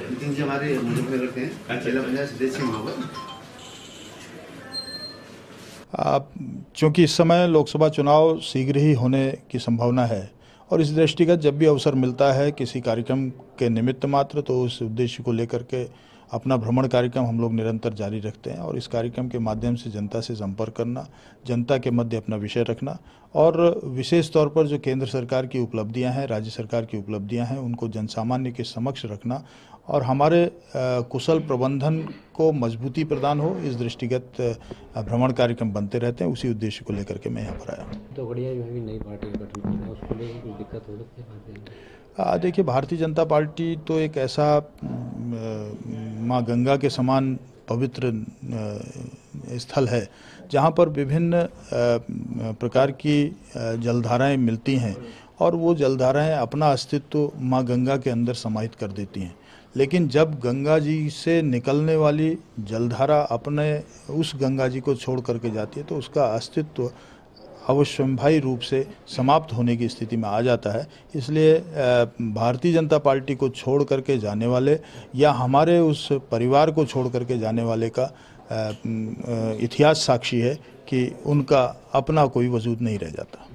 नितिन जी हमारे मुजफ्फरनगर के हैं। जिला पंचायत सदस्य वहाँ पर आप चूँकि इस समय लोकसभा चुनाव शीघ्र ही होने की संभावना है और इस दृष्टिगत जब भी अवसर मिलता है किसी कार्यक्रम के निमित्त मात्र तो उस उद्देश्य को लेकर के अपना भ्रमण कार्यक्रम हम लोग निरंतर जारी रखते हैं और इस कार्यक्रम के माध्यम से जनता से संपर्क करना जनता के मध्य अपना विषय रखना और विशेष तौर पर जो केंद्र सरकार की उपलब्धियाँ हैं राज्य सरकार की उपलब्धियाँ हैं उनको जनसामान्य के समक्ष रखना और हमारे कुशल प्रबंधन को मजबूती प्रदान हो इस दृष्टिगत भ्रमण कार्यक्रम बनते रहते हैं उसी उद्देश्य को लेकर के मैं यहाँ पर आया हूँ। तो गड़िया में भी नई पार्टी का गठन है उसको लेकर कुछ दिक्कत हो सकती है? देखिए भारतीय जनता पार्टी तो एक ऐसा म, गंगा के समान पवित्र स्थल है जहाँ पर विभिन्न प्रकार की जलधाराएँ मिलती हैं और वो जलधाराएँ अपना अस्तित्व माँ गंगा के अंदर समाहित कर देती हैं। लेकिन जब गंगा जी से निकलने वाली जलधारा अपने उस गंगा जी को छोड़ करके जाती है तो उसका अस्तित्व अवश्यंभाई रूप से समाप्त होने की स्थिति में आ जाता है। इसलिए भारतीय जनता पार्टी को छोड़ करके जाने वाले या हमारे उस परिवार को छोड़ करके जाने वाले का इतिहास साक्षी है कि उनका अपना कोई वजूद नहीं रह जाता।